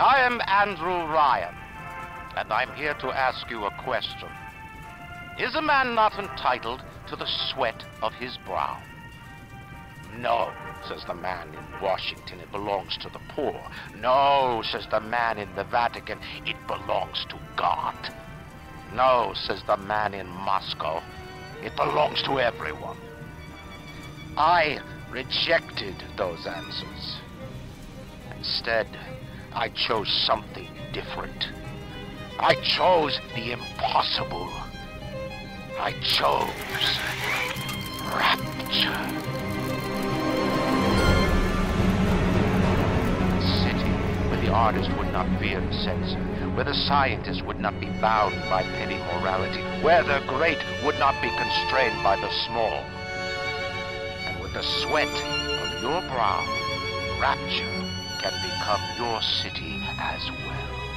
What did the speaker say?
I am Andrew Ryan, and I'm here to ask you a question. Is a man not entitled to the sweat of his brow? No, says the man in Washington, it belongs to the poor. No, says the man in the Vatican, it belongs to God. No, says the man in Moscow, it belongs to everyone. I rejected those answers. Instead, I chose something different. I chose the impossible. I chose rapture. Where the artist would not fear the censor, where the scientist would not be bound by petty morality, where the great would not be constrained by the small. And with the sweat of your brow, rapture can become your city as well.